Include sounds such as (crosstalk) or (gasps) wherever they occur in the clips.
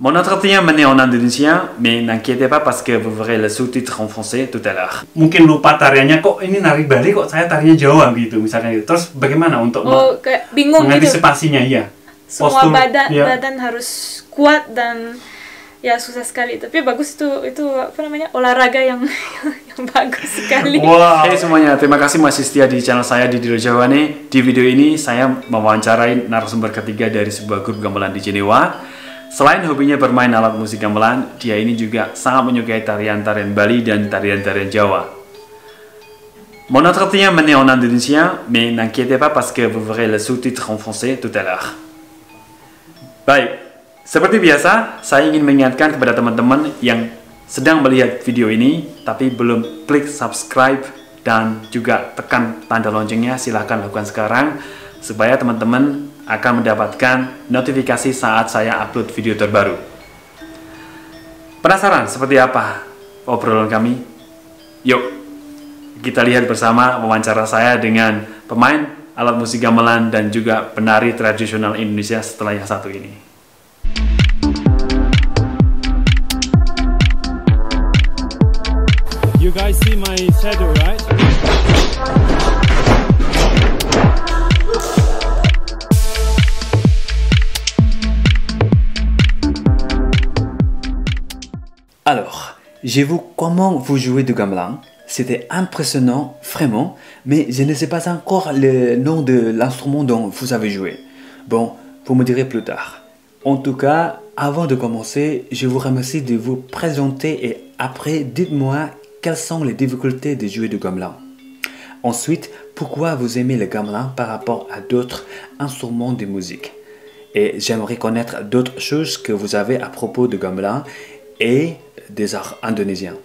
Mon entretien menait en Indonesia, mais n'inquiétez pas parce que vous verrez le sous-titre en français tout à l'heure. Mungkin lupa tariannya kok ini nari Bali kok saya tarinya Jawa gitu misalnya gitu. Terus bagaimana untuk Oh, kayak bingung gitu. mengantisipasinya ya? Semua Postur, badan ya. badan harus kuat dan ya susah sekali. Tapi bagus itu itu apa namanya olahraga yang (laughs) yang bagus sekali. Wow. Hey semuanya, terima kasih masih setia di channel saya di Dilo Jawane. Di video ini saya mewawancarai narasumber ketiga dari sebuah grup gamelan di Jenewa. Selain hobinya bermain alat musik gamelan, dia ini juga sangat menyukai tarian-tarian Bali dan tarian-tarian Jawa. Mon entretien menait en indonésien, mais n'inquiétez pas parce que vous verrez le sous-titre en français tout à l'heure. Baik, seperti biasa, saya ingin mengingatkan kepada teman-teman yang sedang melihat video ini tapi belum klik subscribe dan juga tekan tanda loncengnya, silahkan lakukan sekarang supaya teman-teman akan mendapatkan notifikasi saat saya upload video terbaru. Penasaran seperti apa obrolan kami? Yuk, kita lihat bersama wawancara saya dengan pemain alat musik gamelan dan juga penari tradisional Indonesia setelah yang satu ini. You guys see my shadow, right? J'ai vu comment vous jouez du gamelan? C'était impressionnant, vraiment, mais je ne sais pas encore le nom de l'instrument dont vous avez joué. Bon, vous me direz plus tard. En tout cas, avant de commencer, je vous remercie de vous présenter et après, dites-moi quelles sont les difficultés de jouer du gamelan? Ensuite, pourquoi vous aimez le gamelan par rapport à d'autres instruments de musique? Et j'aimerais connaître d'autres choses que vous avez à propos du gamelan et des arts indonésiens.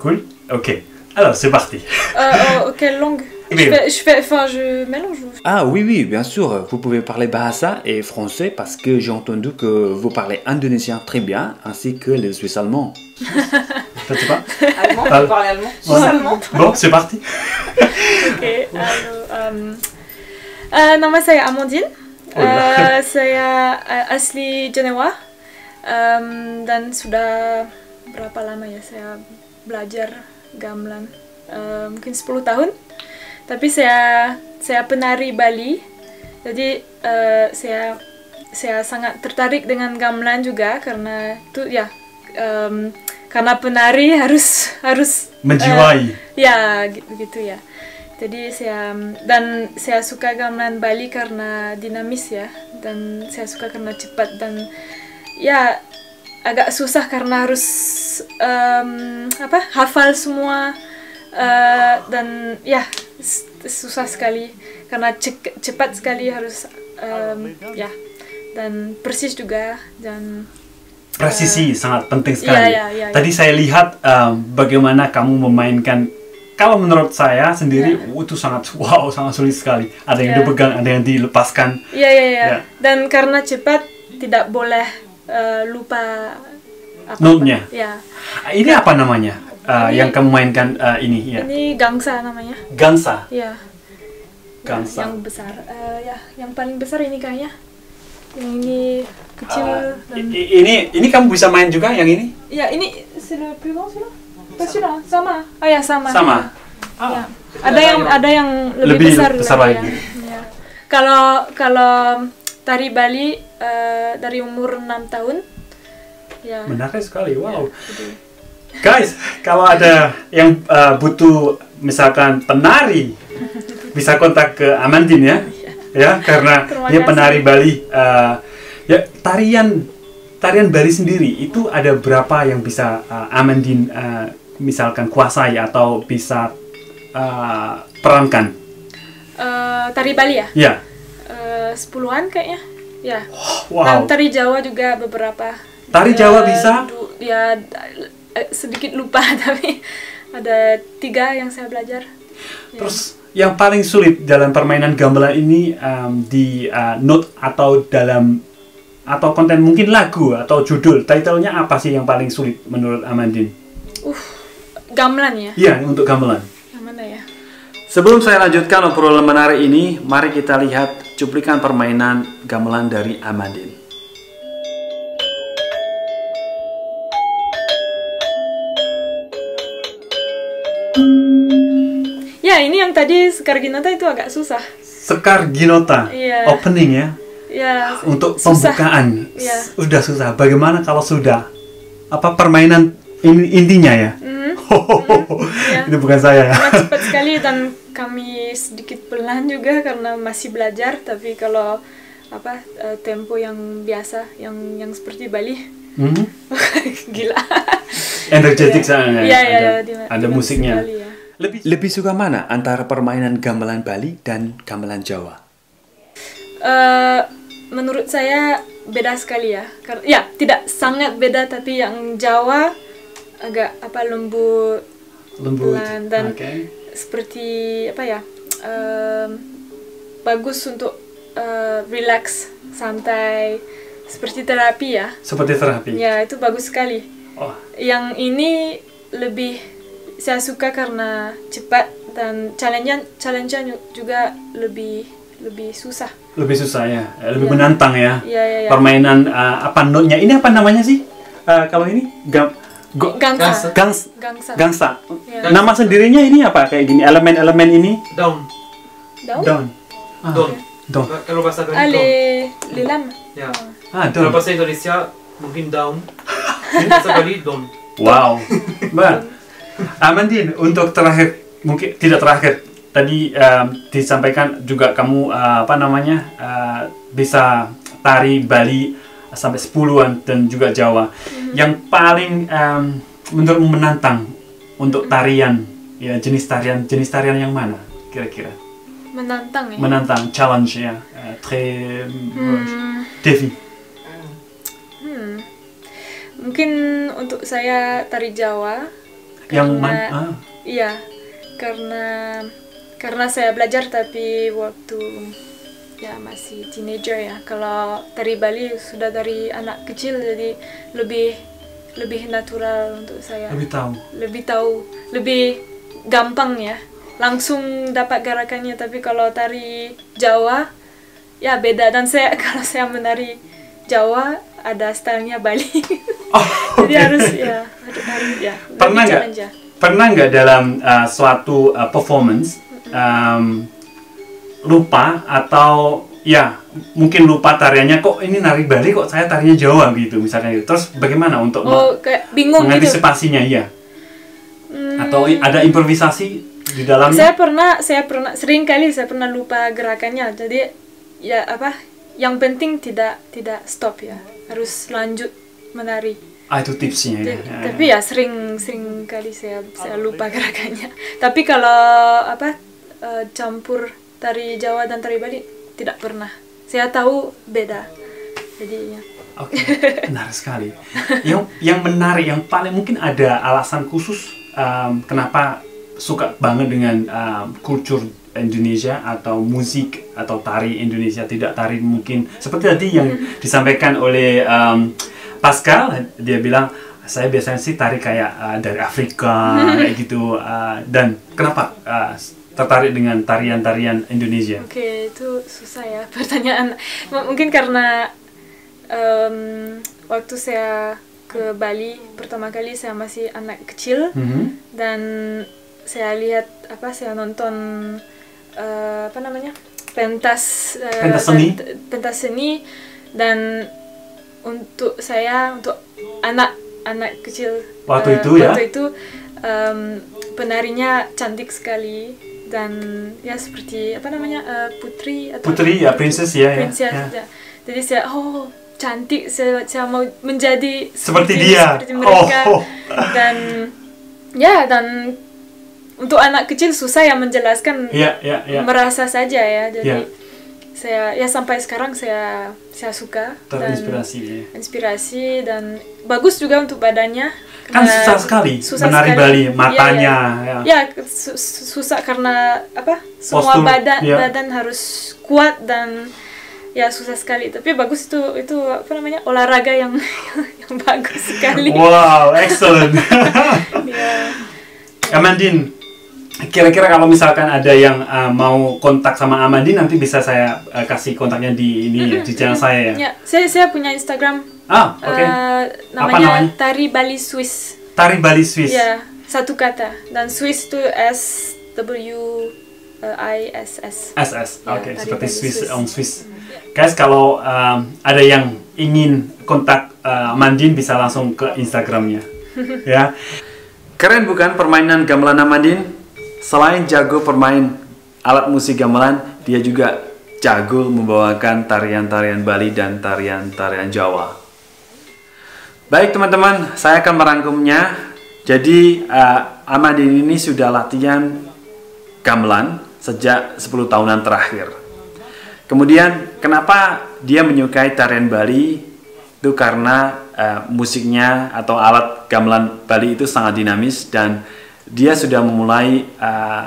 Cool. Ok. Alors c'est parti. Euh, oh, quelle langue (laughs) je fais, je fais, enfin, je mélange. Ah oui, oui, bien sûr, vous pouvez parler bahasa et français parce que j'ai entendu que vous parlez indonésien très bien, ainsi que le suisse allemand. (laughs) T'as pas Allemand, Ah. vous parlez allemand Ouais. allemand Bon, c'est parti. Oke, halo. em, eh, nama saya Amandine. Oh, saya eh, asli Jenewa Em, dan sudah berapa lama ya saya belajar gamelan? Eh, mungkin 10 tahun. Tapi saya saya penari Bali. Jadi eh, saya saya sangat tertarik dengan gamelan juga karena itu ya em, karena penari harus harus eh, Menjiwai. ya gitu, gitu ya jadi saya dan saya suka gamelan Bali karena dinamis ya dan saya suka karena cepat dan ya agak susah karena harus em, apa hafal semua eh, dan ya susah sekali karena cepat sekali harus em, ya dan persis juga dan Presisi sangat penting sekali. Iya, iya, iya, Tadi saya lihat um, bagaimana kamu memainkan. Kalau menurut saya sendiri uh, itu sangat wow, sangat sulit sekali. Ada yang Iya. dipegang, ada yang dilepaskan. Iya iya iya. Ya. Dan karena cepat tidak boleh eh, lupa apa Note-nya. Ya. Ah, Ini apa namanya? Uh, Ini- yang kamu mainkan uh, ini ya. Ini gangsa namanya. Gansa. Ya. Gangsa. Yang besar. Eh, ya, yang paling besar ini kayaknya. Yang ini kecil Uh, dan ini ini kamu bisa main juga yang ini? ya ini celui-là? Pas celui-là, sama. Oh ya sama. Sama. Ya. Ada yang ada yang lebih, Lebih besar, besar lagi. lagi. Ya. Ya. Kalau kalau tari Bali eh, dari umur 6 tahun ya. Menarik sekali. Wow. Jadi, Guys, kalau ada yang uh, butuh misalkan penari, (laughs) bisa kontak ke Amandin ya, ya karena dia penari Bali. Uh, ya tarian tarian Bali sendiri itu ada berapa yang bisa uh, Amandin uh, misalkan kuasai atau bisa uh, perankan? eh, tari Bali ya? Ya, sepuluhan kayaknya. Ya. (gasps) wow. Dan tari Jawa juga beberapa. Tari Jawa bisa? du- ya eh, sedikit lupa (laughs) tapi ada tiga yang saya belajar. Ya. Terus yang paling sulit dalam permainan gamelan ini um, di uh, note atau dalam atau konten mungkin lagu atau judul titlenya apa sih yang paling sulit menurut Amandin? Uh, gamelan ya? Iya untuk gamelan. Yang mana ya? Sebelum saya lanjutkan obrolan menarik ini, mari kita lihat cuplikan permainan gamelan dari Amadin. Ya, ini yang tadi Sekar Ginota itu agak susah. Sekar Ginota. yeah. Opening ya. Ya. Untuk susah. pembukaan. Iya. Sudah susah. Bagaimana kalau sudah? Apa permainan in intinya ya? Iya. Itu bukan saya ya. Cepat sekali dan kami sedikit pelan juga karena masih belajar. Tapi kalau apa eh, tempo yang biasa, yang yang seperti Bali, Hmm? (laughs) gila. Energetik Iya. sana ya. Iya, iya, ada, di- ada musiknya. sekali ya. Lebih Lebih suka mana antara permainan gamelan Bali dan gamelan Jawa? Eh, menurut saya beda sekali ya. Kar- ya, tidak sangat beda tapi yang Jawa agak apa lembut lembut. pelan dan Oke. seperti apa ya? em, bagus untuk eh, relax, santai, seperti terapi ya. Seperti terapi. Ya, itu bagus sekali. Oh, Yang ini lebih saya suka karena cepat dan challenge-nya challenge-nya juga lebih lebih susah. lebih susah ya, Eh, lebih Iya. menantang ya. Iya, iya, iya. Permainan eh, apa notnya? Ini apa namanya sih? Eh, kalau ini gam go- Gangsa. gangs Gangsa. gangsa. Ya. Nama sendirinya ini apa? Kayak gini elemen-elemen ini Down. Daun? down. Ah, Down. down. Kalau bahasa Bali down. Ale lilam. Ya. Ah, Kalau down. bahasa Indonesia mungkin down. Ini bahasa Bali down. Wow. Mbak, Amandin, untuk terakhir, mungkin tidak terakhir, tadi em, disampaikan juga kamu eh, apa namanya eh, bisa tari Bali sampai 10-an dan juga Jawa. Yang paling em, menurutmu menantang untuk tarian, ya jenis tarian jenis tarian yang mana kira-kira? Menantang ya. Menantang, challenge ya, très Hmm, défi. hmm. Mungkin untuk saya tari Jawa. Yang mana? Ah, Iya, karena karena saya belajar tapi waktu ya masih teenager ya. Kalau tari Bali sudah dari anak kecil jadi lebih lebih natural untuk saya. lebih tahu. lebih tahu. Lebih gampang ya. Langsung dapat gerakannya. Tapi kalau tari Jawa ya beda. Dan saya (laughs) kalau saya menari Jawa ada stylenya Bali. Oh, (laughs) jadi harus ya harus, ya. Pernah nggak? pernah nggak dalam uh, suatu uh, performance um, lupa atau ya mungkin lupa tariannya kok ini nari Bali kok saya tarinya Jawa? Gitu misalnya gitu. terus bagaimana untuk oh kayak bingung gitu. mengantisipasinya? Ya Hmm, atau ada improvisasi di dalamnya? Saya pernah saya pernah sering kali saya pernah lupa gerakannya. Jadi ya apa yang penting tidak tidak stop ya. Harus lanjut menari. Ah itu tipsnya ya, ya, tapi ya sering sering kali saya saya lupa gerakannya. Tapi kalau apa eh, campur tari Jawa dan tari Bali tidak pernah. Saya tahu beda. Jadi ya. Oke, menarik sekali. Yang yang menarik, yang paling mungkin ada alasan khusus um, kenapa suka banget dengan um, kultur Indonesia atau musik atau tari Indonesia tidak tari mungkin seperti tadi yang (laughs) disampaikan oleh um, Pascal dia bilang saya biasanya sih tari kayak uh, dari Afrika (laughs) kayak gitu uh, dan kenapa uh, tertarik dengan tarian-tarian Indonesia? Oke, itu susah ya (laughs) pertanyaan. M- Mungkin karena em, waktu saya ke Bali pertama kali saya masih anak kecil. Mhm. dan saya lihat apa saya nonton eh, apa namanya pentas eh, Pentas seni? pent- pentas seni dan untuk saya untuk anak anak kecil Waktu eh, itu ya? waktu itu em, penarinya cantik sekali dan ya seperti apa namanya eh, putri atau Putri ya, princess ya, ya. princess ya. ya. jadi saya oh cantik saya, saya mau menjadi Seperti dia. seperti mereka Oh. dan ya dan untuk anak kecil susah ya menjelaskan Iya, iya, iya. merasa saja ya jadi Iya. Saya ya sampai sekarang saya saya suka dan Terinspirasi ya. inspirasi dan bagus juga untuk badannya Kan Karena susah sekali susah menari sekali. Bali, Iya, matanya. iya. ya. ya su- su- susah karena apa semua Postur, badan iya. badan harus kuat dan ya susah sekali tapi bagus itu itu apa namanya olahraga yang (laughs) yang bagus sekali Wow, excellent. (laughs) ya Amandin, kira-kira kalau misalkan ada yang uh, mau kontak sama Amandin nanti bisa saya uh, kasih kontaknya di ini ya, di channel saya ya. ya saya saya punya Instagram Ah, oke. eh, Apa namanya, namanya? Tari Bali Swiss Tari Bali Swiss. ya satu kata dan Swiss itu S W eh, ISS. SS, Ya, oke, tari seperti Bali Swiss, Swiss. on Swiss. Guys, kalau um, ada yang ingin kontak uh, Amandine bisa langsung ke Instagramnya, (laughs) ya. Keren bukan permainan gamelan Amandin? Selain jago permain alat musik gamelan, dia juga jago membawakan tarian-tarian Bali dan tarian-tarian Jawa. Baik teman-teman, saya akan merangkumnya. Jadi eh, Amandin ini sudah latihan gamelan sejak 10 tahunan terakhir. Kemudian kenapa dia menyukai tarian Bali? Itu karena eh, musiknya atau alat gamelan Bali itu sangat dinamis dan dia sudah memulai eh,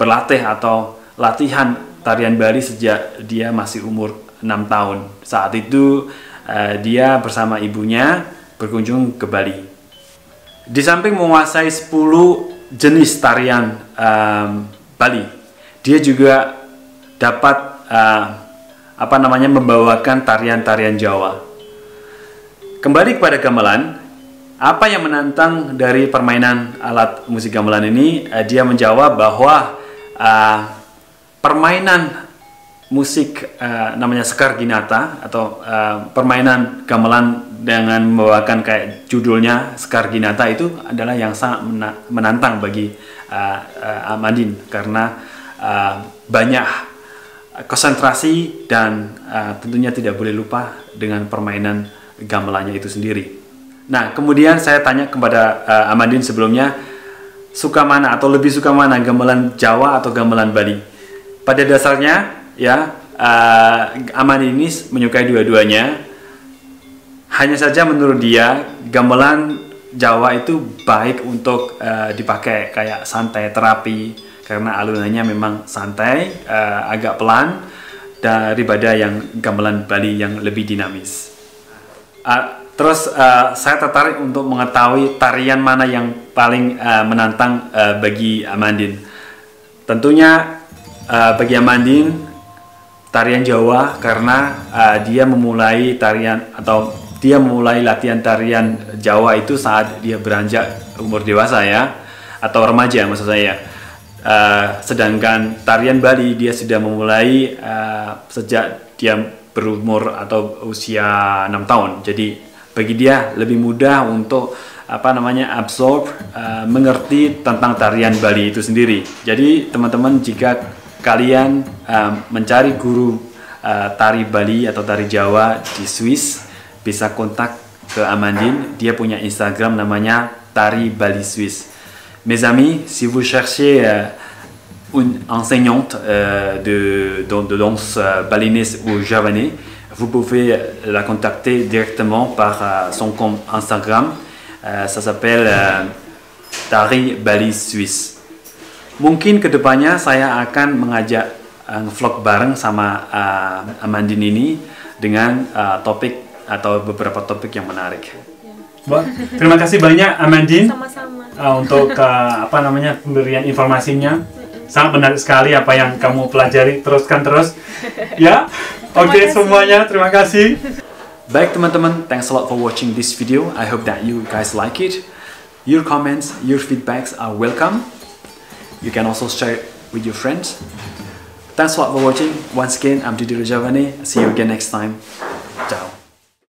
berlatih atau latihan tarian Bali sejak dia masih umur 6 tahun. Saat itu eh, dia bersama ibunya berkunjung ke Bali. Di samping menguasai 10 jenis tarian em, Bali, dia juga dapat eh, apa namanya membawakan tarian-tarian Jawa. Kembali kepada gamelan, apa yang menantang dari permainan alat musik gamelan ini? Eh, dia menjawab bahwa eh, permainan musik eh, namanya sekar ginata atau eh, permainan gamelan dengan membawakan kayak judulnya sekar ginata itu adalah yang sangat mena- menantang bagi eh, eh, Amandin karena eh, banyak konsentrasi dan eh, tentunya tidak boleh lupa dengan permainan gamelannya itu sendiri. Nah, kemudian saya tanya kepada eh, Amandin sebelumnya suka mana atau lebih suka mana gamelan Jawa atau gamelan Bali? Pada dasarnya ya eh, Amandin ini menyukai dua-duanya. Hanya saja menurut dia gamelan Jawa itu baik untuk eh, dipakai kayak santai terapi karena alunannya memang santai, eh, agak pelan daripada yang gamelan Bali yang lebih dinamis. Ah, terus eh, saya tertarik untuk mengetahui tarian mana yang paling eh, menantang eh, bagi Amandin. Tentunya eh, bagi Amandin tarian Jawa karena eh, dia memulai tarian atau dia memulai latihan tarian Jawa itu saat dia beranjak umur dewasa ya atau remaja maksud saya. Eh, sedangkan tarian Bali dia sudah memulai eh, sejak dia berumur atau usia 6 tahun. Jadi bagi dia lebih mudah untuk apa namanya absorb eh, mengerti tentang tarian Bali itu sendiri. Jadi teman-teman jika kalian eh, mencari guru eh, tari Bali atau tari Jawa di Swiss bisa kontak ke Amandine. Dia punya Instagram namanya Tari Bali Swiss. Mes amis, si vous cherchez euh, une enseignante euh, de, de, de danse euh, balinese ou javanais, vous pouvez la contacter directement par euh, son compte Instagram. Euh, ça s'appelle euh, Tari Bali Swiss. Mungkin ke depannya saya akan mengajak uh, vlog bareng sama uh, Amandine ini dengan uh, topik atau beberapa topik yang menarik. Wah, terima kasih banyak Amandine Sama-sama. uh, untuk uh, apa namanya pemberian informasinya. Sangat menarik sekali apa yang kamu pelajari. Teruskan terus. Ya. Oke kasih. semuanya, terima kasih. Baik teman-teman, thanks a lot for watching this video. I hope that you guys like it. Your comments, your feedbacks are welcome. You can also share it with your friends. Thanks a lot for watching. Once again, I'm Didi Rajavane. See you again next time. Ciao.